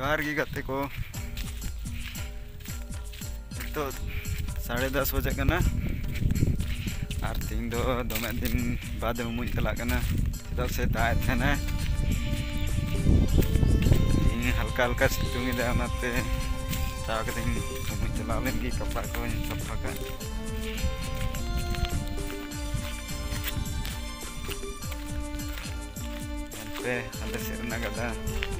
जोहार गी गाते को तो साढ़े दस बजे कना और तीन दो दमे दिन बाद उमुन चला कना से दाए थेना हल्का हल्का सितुंग दे ओनाते चा चला लेंगी, कपड़ा को सफ़ा का पे सेरना गदा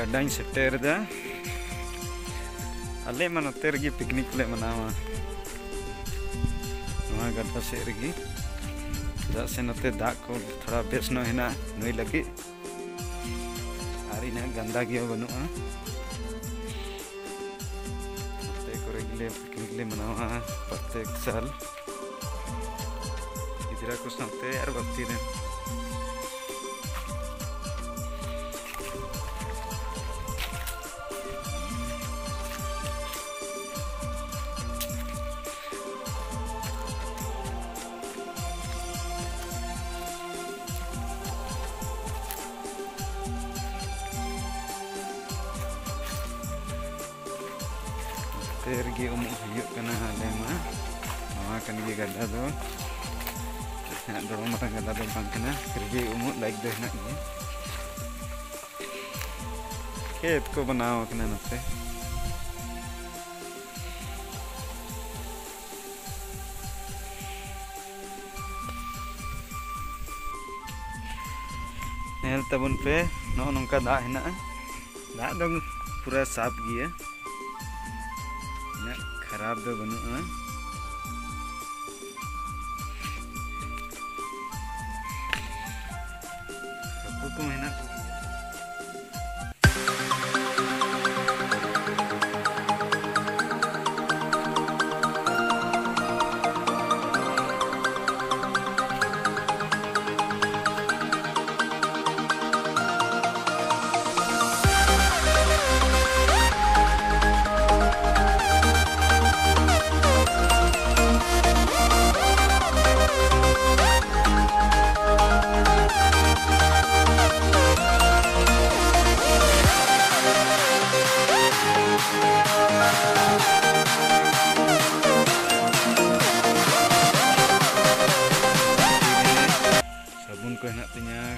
और को गड्ढा सेटेर अले मा नोते रगी पिकनिक मनावा नवा गड्ढा से रगी चदा से नोते दाग को थोड़ा बेस नो हेना नई लगी आरी ना गंदा गियो बनुआ नोते करे गिले sergi umu yuk kena lema mah kan gi kada tu nak dorong matang kada bang kena sergi umu baik dah nak ni ket ko banao kena nanti Nel tabun pe no nungka dah na dah dong pura sabgi ya eh. खराब दो बनुआ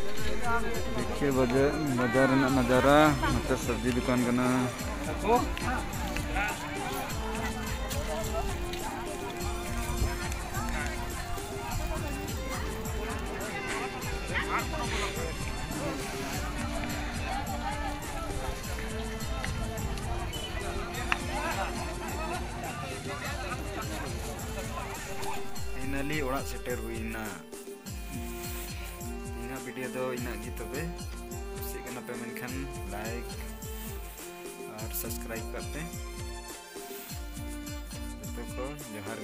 देखिए बाजार बाजार नज़ारा मतलब सब्जी दुकान का ना Finally orang setter huina. Ina video दो तबे खन लाइक और सब्सक्राइब करते जो जोहार